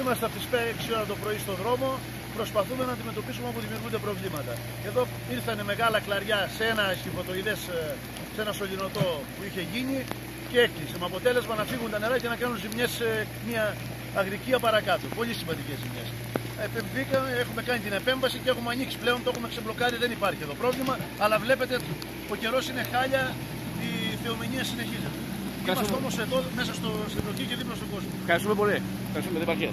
Είμαστε από τις 5 ώρα το πρωί στον δρόμο, προσπαθούμε να αντιμετωπίσουμε όπου δημιουργούνται προβλήματα. Εδώ ήρθανε μεγάλα κλαριά σε ένα χιβοτοειδές, ε, σε ένα σωληνοτό που είχε γίνει και έκλεισε. Με αποτέλεσμα να φύγουν τα νερά και να κάνουν ζημιές ε, μια αγρική παρακάτω. Πολύ σημαντικές ζημιές. Επεμβήκαμε, έχουμε κάνει την επέμβαση και έχουμε ανοίξει πλέον, το έχουμε ξεμπλοκάρει, δεν υπάρχει εδώ πρόβλημα. Αλλά βλέπετε, ο καιρός είναι χάλια, η θεομηνία συνεχίζεται. Είμαστε όμως εδώ μέσα στο, στην πλοκή και δίπλα στον κόσμο. Ευχαριστούμε πολύ. Ευχαριστούμε την επαρχία.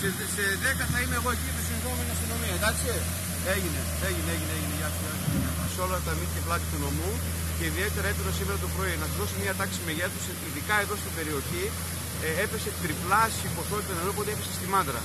Σε, σε 10 θα είμαι εγώ εκεί με συνδρόμενη αστυνομία, εντάξει. Έγινε, έγινε, έγινε, έγινε. Γεια σου, γεια σου. Σε όλα τα μύθια και πλάτη του νομού και ιδιαίτερα έτοιμο σήμερα το πρωί να σα δώσω μια τάξη μεγέθους, ειδικά εδώ στην περιοχή. Ε, έπεσε τριπλάσια η ποσότητα νερού από ό,τι έπεσε στη Μάντρα.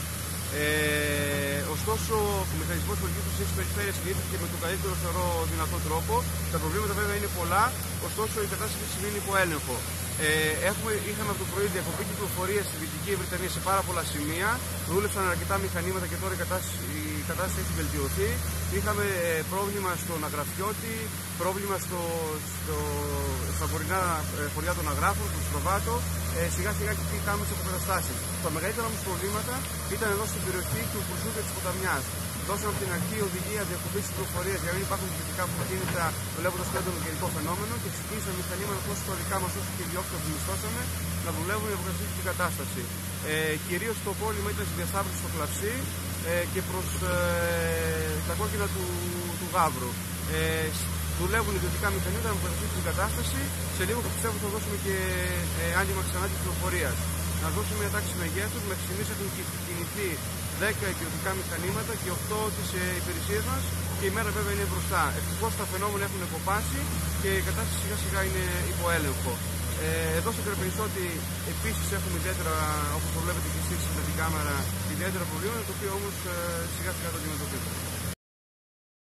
Ε, ωστόσο, ο μηχανισμός πολιτική τη περιφέρειας κινήθηκε με τον καλύτερο θεωρώ δυνατό τρόπο. Τα προβλήματα βέβαια είναι πολλά, ωστόσο η κατάσταση σημαίνει υπό έλεγχο. Ε, έχουμε, είχαμε από το πρωί διακοπή κυκλοφορία στη Δυτική Βρετανία σε πάρα πολλά σημεία. Δούλεψαν αρκετά μηχανήματα και τώρα η κατάσταση, η κατάσταση έχει βελτιωθεί. Είχαμε ε, πρόβλημα στον Αγραφιώτη, πρόβλημα στο, στο, στα βορεινά ε, χωριά των Αγράφων, του Στροβάτο. Ε, σιγά σιγά και τι κάνουμε τις αποκαταστάσεις. Τα μεγαλύτερα όμως προβλήματα ήταν εδώ στην περιοχή του Κουρσού και της Ποταμιάς. Δώσαμε από την αρχή οδηγία διακοπή κυκλοφορία για να μην υπάρχουν δυτικά αυτοκίνητα βλέποντας το έντονο καιρικό φαινόμενο και ξεκίνησαν μηχανήματα τόσο στα δικά μας όσο και διόχτα που μισθώσαμε να δουλεύουν για αποκαταστήσει την κατάσταση. Ε, Κυρίως το πόλεμο ήταν στη διασταύρωση στο κλαψί ε, και προς ε, τα κόκκινα του, του Γαύρου. Ε, δουλεύουν ιδιωτικά μηχανήματα να αποκαταστήσουν την κατάσταση. Σε λίγο πιστεύω θα δώσουμε και ε, άνοιγμα ξανά της κυκλοφορία. Να δώσουμε μια τάξη μεγέθους. Μέχρι στιγμή έχουν κινηθεί 10 ιδιωτικά μηχανήματα και 8 τις ε, υπηρεσίες μας και η μέρα βέβαια είναι μπροστά. Ευτυχώς τα φαινόμενα έχουν κοπάσει και η κατάσταση σιγά σιγά είναι υπό έλεγχο. Ε, εδώ στο Κρεπενιστότη επίσης έχουμε ιδιαίτερα, όπως το βλέπετε και εσείς με την κάμερα, ιδιαίτερα προβλήματα, το οποίο όμως ε, σιγά σιγά το αντιμετωπίζουμε.